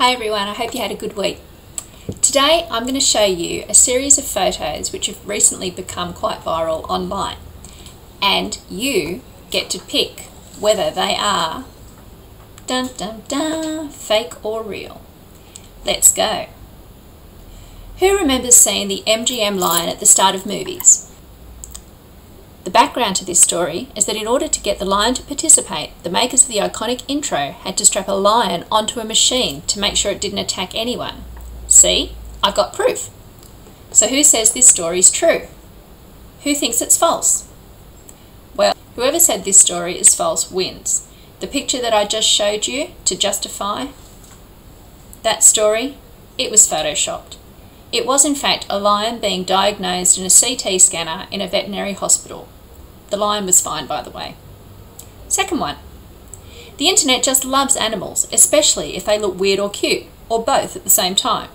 Hi everyone, I hope you had a good week. Today I'm going to show you a series of photos which have recently become quite viral online and you get to pick whether they are dun dun dun fake or real. Let's go. Who remembers seeing the MGM lion at the start of movies? The background to this story is that in order to get the lion to participate, the makers of the iconic intro had to strap a lion onto a machine to make sure it didn't attack anyone. See? I've got proof. So who says this story is true? Who thinks it's false? Well, whoever said this story is false wins. The picture that I just showed you to justify that story, it was photoshopped. It was in fact a lion being diagnosed in a CT scanner in a veterinary hospital. The lion was fine, by the way. Second one. The internet just loves animals, especially if they look weird or cute, or both at the same time.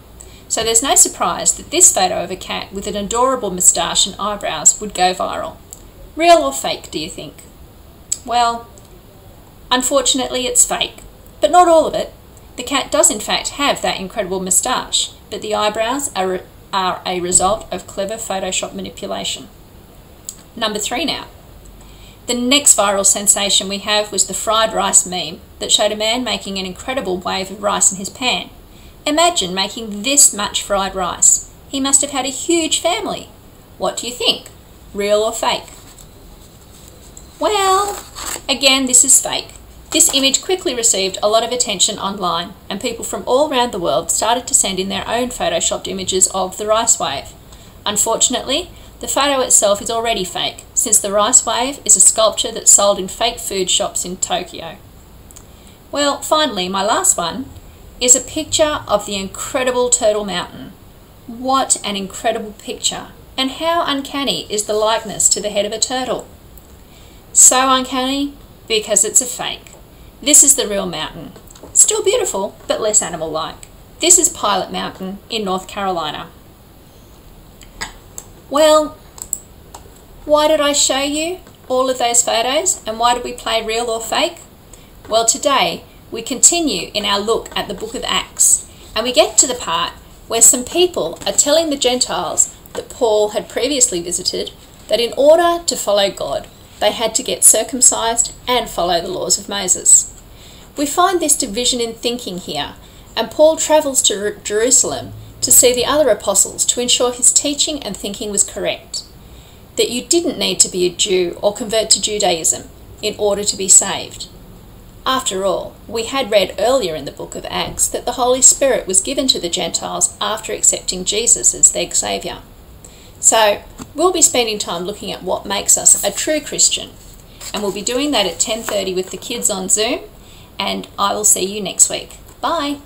So there's no surprise that this photo of a cat with an adorable moustache and eyebrows would go viral. Real or fake, do you think? Well, unfortunately it's fake, but not all of it. The cat does in fact have that incredible moustache, but the eyebrows are, are a result of clever Photoshop manipulation. Number three now. The next viral sensation we have was the fried rice meme that showed a man making an incredible wave of rice in his pan. Imagine making this much fried rice. He must have had a huge family. What do you think? Real or fake? Well, again, this is fake. This image quickly received a lot of attention online, and people from all around the world started to send in their own photoshopped images of the rice wave. Unfortunately, the photo itself is already fake, since the rice wave is a sculpture that's sold in fake food shops in Tokyo. Well, finally, my last one is a picture of the incredible Turtle Mountain. What an incredible picture! And how uncanny is the likeness to the head of a turtle? So uncanny because it's a fake. This is the real mountain. Still beautiful, but less animal-like. This is Pilot Mountain in North Carolina. Well, why did I show you all of those photos and why did we play real or fake? Well, today we continue in our look at the book of Acts and we get to the part where some people are telling the Gentiles that Paul had previously visited that in order to follow God, they had to get circumcised and follow the laws of Moses. We find this division in thinking here, and Paul travels to Jerusalem to see the other apostles to ensure his teaching and thinking was correct. That you didn't need to be a Jew or convert to Judaism in order to be saved. After all, we had read earlier in the book of Acts that the Holy Spirit was given to the Gentiles after accepting Jesus as their Saviour. So, we'll be spending time looking at what makes us a true Christian. And we'll be doing that at 10.30 with the kids on Zoom. And I will see you next week. Bye!